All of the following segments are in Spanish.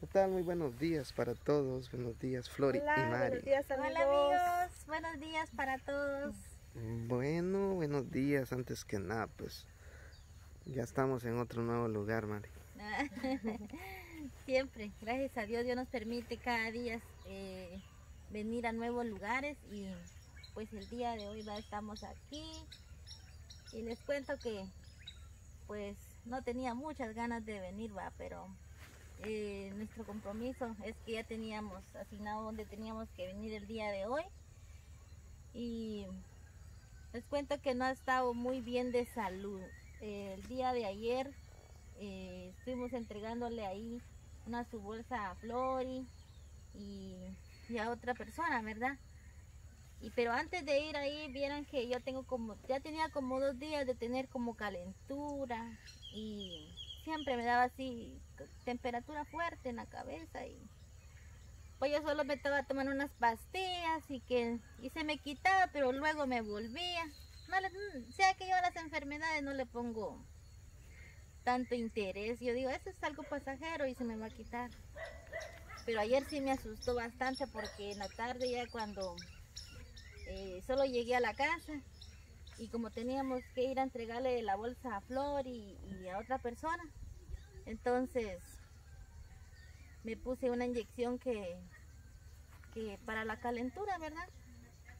¿Qué tal? Muy buenos días para todos. Buenos días, Flori Hola, y Mari. buenos días amigos. Hola amigos, buenos días para todos. Bueno, buenos días. Antes que nada, pues ya estamos en otro nuevo lugar, Mari. Siempre, gracias a Dios, Dios nos permite cada día eh, venir a nuevos lugares y pues el día de hoy ya estamos aquí y les cuento que pues no tenía muchas ganas de venir, va, pero eh, nuestro compromiso es que ya teníamos asignado donde teníamos que venir el día de hoy y les cuento que no ha estado muy bien de salud. El día de ayer eh, estuvimos entregándole ahí una su bolsa a Flori y, y a otra persona, ¿verdad? Y pero antes de ir ahí vieran que yo tengo como, ya tenía como dos días de tener como calentura y siempre me daba así temperatura fuerte en la cabeza y pues yo solo me estaba tomando unas pastillas y que y se me quitaba pero luego me volvía. No le, sea que yo a las enfermedades no le pongo tanto interés. Yo digo, eso es algo pasajero y se me va a quitar. Pero ayer sí me asustó bastante porque en la tarde ya cuando eh, solo llegué a la casa y como teníamos que ir a entregarle la bolsa a Flor y, a otra persona, entonces me puse una inyección que, que para la calentura, ¿verdad?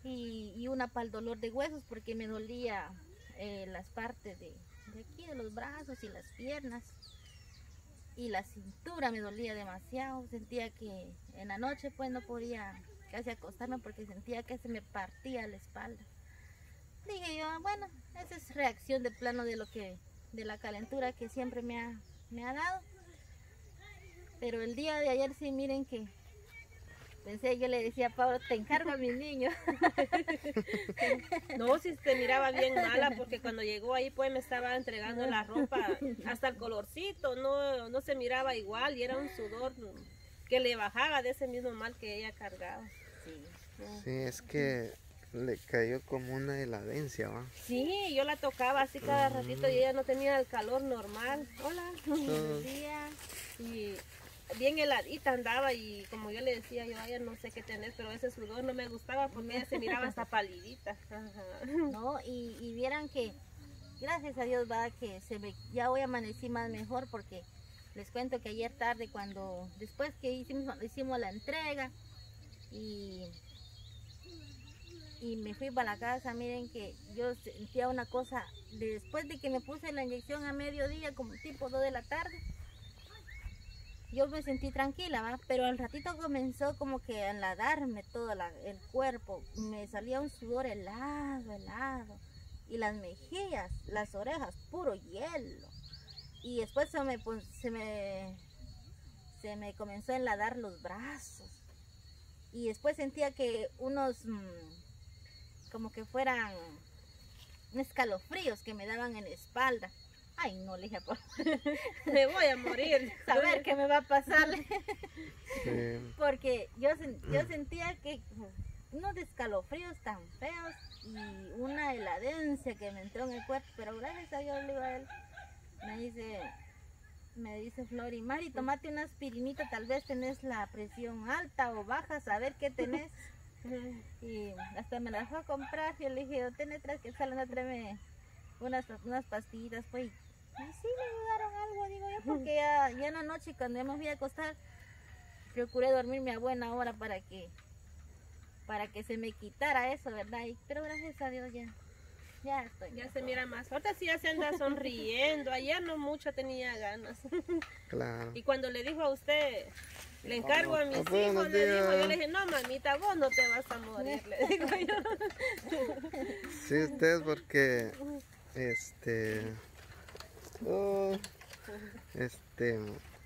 Y, y, una para el dolor de huesos porque me dolía eh, las partes de, de aquí, de los brazos y las piernas. Y la cintura me dolía demasiado. Sentía que en la noche pues no podía casi acostarme porque sentía que se me partía la espalda. Bueno, esa es reacción de plano de lo que, de la calentura que siempre me ha, me ha dado. Pero el día de ayer sí, miren que pensé, yo le decía a Pablo, te encargo a mi niño. no, si te miraba bien mala, porque cuando llegó ahí pues me estaba entregando la ropa, hasta el colorcito, no, no se miraba igual y era un sudor que le bajaba de ese mismo mal que ella cargaba. Sí, sí es que le cayó como una heladencia, ¿va? Sí, yo la tocaba así cada ratito y ella no tenía el calor normal. Hola, buenos días. Y bien heladita andaba y como yo le decía, yo ella no sé qué tener, pero ese sudor no me gustaba porque ella se miraba hasta palidita. No, y, y, vieran que gracias a Dios va que se me, ya hoy amanecí más mejor porque les cuento que ayer tarde cuando, después que hicimos, hicimos la entrega y, y me fui para la casa, miren que yo sentía una cosa, después de que me puse la inyección a mediodía, como tipo 2 de la tarde, yo me sentí tranquila, ¿va? pero al ratito comenzó como que a enladarme todo el cuerpo, me salía un sudor helado, helado, y las mejillas, las orejas, puro hielo, y después se me, se me, se me comenzó a enladar los brazos, y después sentía que unos, mmm, como que fueran escalofríos que me daban en la espalda, Ay, no, le dije, me voy a morir. Saber qué me va a pasar. Sí. Porque yo, yo sentía que unos escalofríos tan feos y una heladencia que me entró en el cuerpo, pero gracias a Dios le digo a él, me dice, me dice Flori, Mari, tomate una aspirinita, tal vez tenés la presión alta o baja, saber qué tenés. Y hasta me la fue a comprar, yo le dije, tenés tres que salen a traerme unas, unas pastillitas, pues y sí me ayudaron algo, digo yo, porque ya, ya en la noche cuando ya me fui a acostar, procuré dormirme a buena hora para que para que se me quitara eso, ¿verdad? Y, pero gracias a Dios ya, ya estoy. Ya se mira más. Ahorita sí ya se anda sonriendo. Ayer no mucho tenía ganas. Claro. Y cuando le dijo a usted, le encargo a mis hijos, le dijo, yo le dije, no mamita, vos no te vas a morir, le digo yo. Sí, usted porque este Oh, este,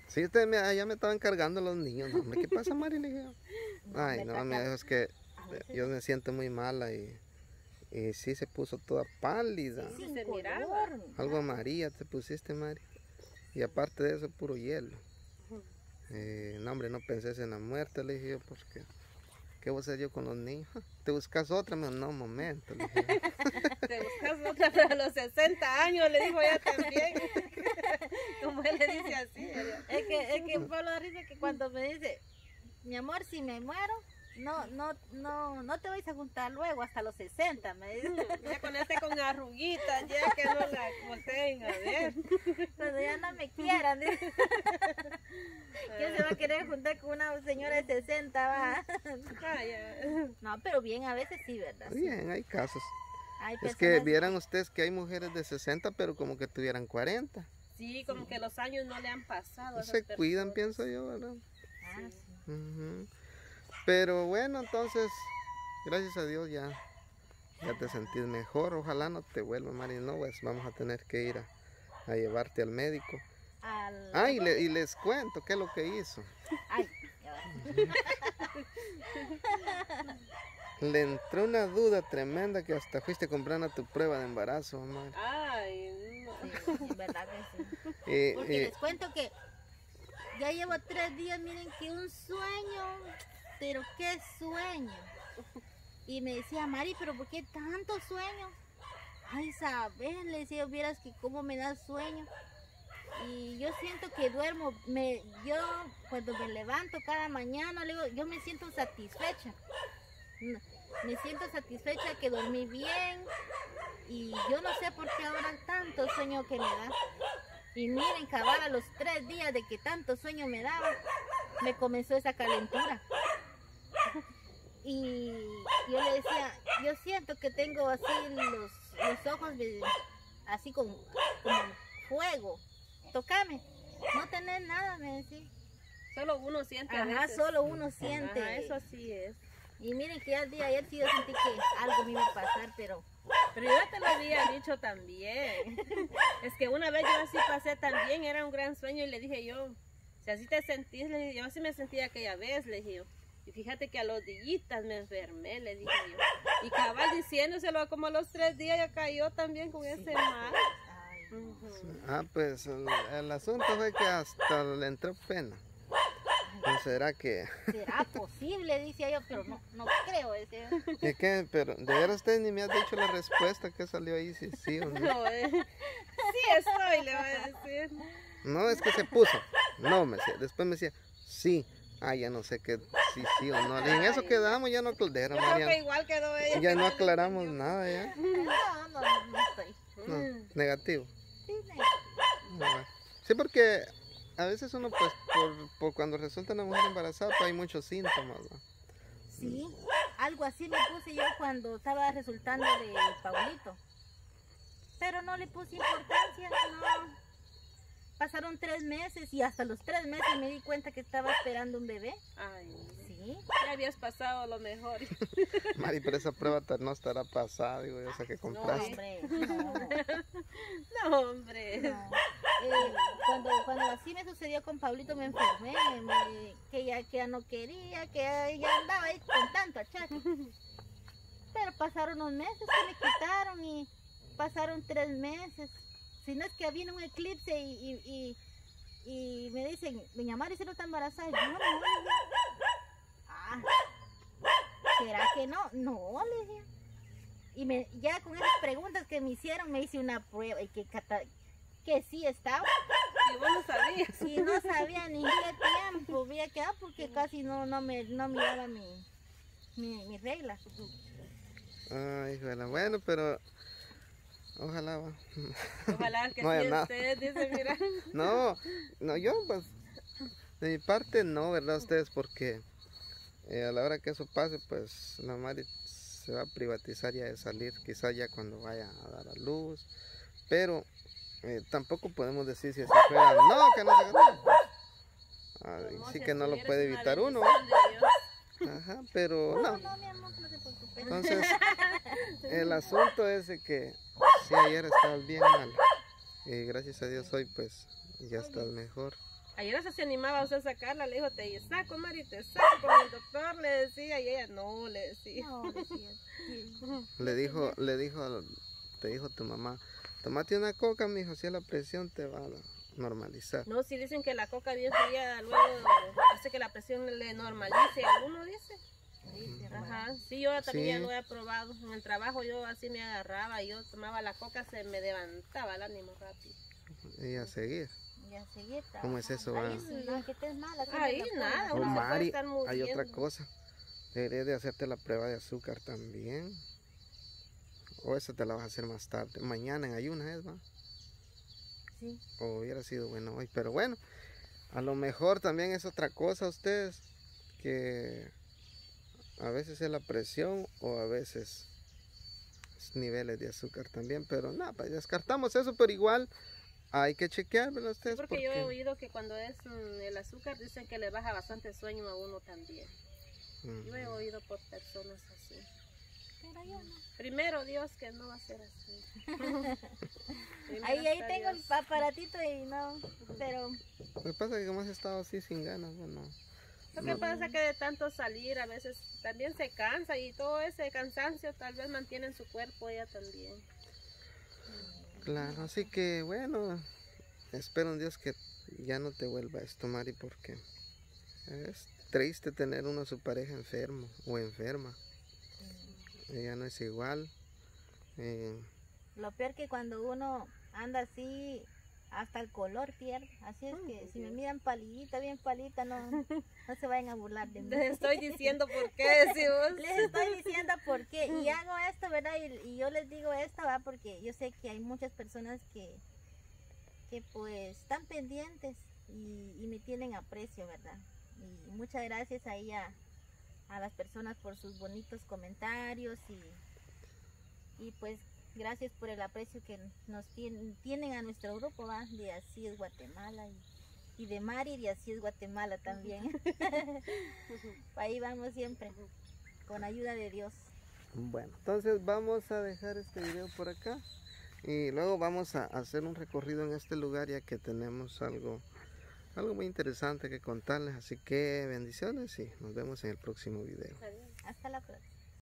sí, usted me, ya me estaban cargando los niños. ¿no? ¿Qué pasa, Mari? Ay, no, me es que yo me siento muy mala y, y sí se puso toda pálida. Sí, se miraba. Algo amarilla te pusiste, Mari. Y aparte de eso, puro hielo. Eh, no, hombre, no pensé en la muerte, le dije yo, porque ¿qué voy a hacer yo con los niños? ¿Te buscas otra? Me dijo, no, momento. le dije. Te buscas otra para los 60 años, le dijo ella también. Como él le dice así. ella. Es que, es que Pablo risa que cuando me dice, mi amor, si me muero, no, no, no, no te vais a juntar luego hasta los 60, me dice. Ya con este con arruguitas, ya que no la volteen a ver. Cuando ya no me quieran, dice. ¿Quién se va a querer juntar con una señora de 60? Va? No, pero bien, a veces sí, ¿verdad? Sí. Bien, hay casos. Hay Es que vieran ustedes que hay mujeres de 60, pero como que tuvieran 40. Sí, como que los años no le han pasado. No se cuidan, pienso yo, ¿verdad? Ah, sí. Ujú. Pero bueno, entonces, gracias a Dios ya, ya te sentís mejor. Ojalá no te vuelva, Mari. No, pues vamos a tener que ir a, a llevarte al médico. Al- Ah, y, le- y les cuento qué es lo que hizo. Ay. Le entró una duda tremenda que hasta fuiste comprando tu prueba de embarazo, Mari. Ay, no. Sí, en verdad que sí. Eh, Porque eh, les cuento que ya llevo tres días, miren que un sueño, pero qué sueño. Y me decía, Mari, pero ¿por qué tanto sueño? Ay, Isabel, le decía, vieras que cómo me da sueño. Y yo siento que duermo, me, yo cuando me levanto cada mañana, le yo me siento satisfecha. Me siento satisfecha que dormí bien y yo no sé por qué ahora tanto sueño que me da. Y miren, cabal, a los tres días de que tanto sueño me daba, me comenzó esa calentura. Y yo le decía, yo siento que tengo así los, los ojos de- así como, como fuego. Tócame. No tenés nada, me decía. Solo uno siente Ajá, solo uno siente. Ajá, eso sí es. Y miren que ya el día ayer sí yo sentí que algo me iba a pasar, pero Pero yo te lo había dicho también. Es que una vez yo así pasé también, era un gran sueño y le dije yo, si así te sentís, le dije, yo así me sentía aquella vez, le dije yo. Y fíjate que a los días me enfermé, le dije yo. Y cabal diciéndoselo como a los tres días ya cayó también con ese mal. ay, Ujú. ah, pues el, el asunto fue que hasta le entró pena. ¿No será que.? será posible, decía yo, pero no, no creo, yo. ¿Y qué? Pero de veras usted ni me ha dicho la respuesta que salió ahí, si sí o no. No, eh. Sí estoy, le voy a decir. No, es que se puso. No, me decía. Después me decía, sí. Ah, ya no sé qué, sí, sí o no. Y en eso quedamos, ya no aclaramos. Creo que Ya, igual quedó ella. ya no aclaramos nada, ya. No, no, no estoy. No, negativo. Sí, ne- Ah, Sí, porque a veces uno, pues, por, por cuando resulta una mujer embarazada, pues hay muchos síntomas, ¿no? sí, algo así me puse yo cuando estaba resultando de Paulito. Pero no le puse importancia. Pasaron tres meses y hasta los tres meses me di cuenta que estaba esperando un bebé. Ay, Sí, ya habías pasado lo mejor. Mari, pero esa prueba no estará pasada, digo, esa que no, compraste. hombre, no. No, hombre. No. Eh, cuando, cuando así me sucedió con Pablito me enfermé, me- que, ya, que ya no quería, que ya, ya andaba ahí con tanto achaque. Pero pasaron unos meses que me quitaron y pasaron tres meses. Si no es que viene un eclipse y, y, y, y me dicen, doña Mari, ¿se no está embarazada? Yo no. Ah, ¿será que no? No, le dije. Y me, ya con esas preguntas que me hicieron, me hice una prueba y que, que sí estaba. Y vos no sabías. Y no sabía ni qué tiempo, veía que, ah, porque casi no, no me no miraba mi, mi, mi regla. Ay, bueno, bueno, pero ojalá va. Ojalá que No haya sí nada. usted dice, mira. No, no, yo pues de mi parte no, ¿verdad? Ustedes porque eh, a la hora que eso pase, pues la madre se va a privatizar ya de salir, quizá ya cuando vaya a dar a luz, pero eh, tampoco podemos decir si así fuera, no, que no se no, pues, ay, Como sí si que no lo puede evitar uno, ajá, pero No, no. no, mi amor, no se preocupe. Entonces, el asunto es de que si ayer estabas bien mal y gracias a Dios hoy pues ya estás mejor. Ayer hasta se animaba a usted a sacarla, le dijo, te saco, Mari, te saco con el doctor, le decía, y ella no, le decía. No, decía, sí. Le dijo, le dijo, te dijo tu mamá, tomate una coca, mijo, si la presión te va a normalizar. No, si dicen que la coca bien fría luego hace que la presión le normalice a uno, dice. Ajá, sí, yo también ya lo he probado. En el trabajo yo así me agarraba, yo tomaba la coca, se me levantaba el ánimo rápido. Y a seguir. Y a seguir ¿Cómo es eso? Ahí no, que estés mala. siempre Ahí lo ponen. nada, se puede Mari, estar hay otra cosa. Deberías de hacerte la prueba de azúcar también. O esa te la vas a hacer más tarde. Mañana en ayunas es, va. Sí. O hubiera sido bueno hoy. Pero bueno, a lo mejor también es otra cosa ustedes. Que a veces es la presión o a veces es niveles de azúcar también. Pero nada, pues descartamos eso, pero igual hay que chequear, ¿verdad Sí, ustedes? porque yo he oído que cuando es mm, el azúcar dicen que le baja bastante sueño a uno también. Yo he oído por personas así. Pero yo no. Primero Dios que no va a ser así. Ahí, ahí tengo el aparatito y no, pero Lo que pasa es que como has estado así sin ganas, bueno. Lo que pasa es que de tanto salir a veces también se cansa y todo ese cansancio tal vez mantiene en su cuerpo ella también. Claro, así que bueno, espero en Dios que ya no te vuelva esto, Mari, porque es triste tener uno a su pareja enfermo o enferma. Ella no es igual. eh, lo peor que cuando uno anda así, hasta el color pierde. Así es que si me miran palidita, bien palita, no, no se vayan a burlar de mí. Les estoy diciendo por qué, vos- Les estoy diciendo por qué. Y hago esto, ¿verdad? Y, y yo les digo esto, ¿va? Porque yo sé que hay muchas personas que, que pues están pendientes y, y me tienen aprecio, ¿verdad? Y muchas gracias ahí a, a las personas por sus bonitos comentarios y, y pues gracias por el aprecio que nos tienen, tienen a nuestro grupo, ¿va? De Así es Guatemala y, y de Mari de Así es Guatemala también. ahí vamos siempre con ayuda de Dios. bueno, entonces vamos a dejar este video por acá y luego vamos a hacer un recorrido en este lugar ya que tenemos algo, algo muy interesante que contarles. Así que bendiciones y nos vemos en el próximo video. Hasta la próxima.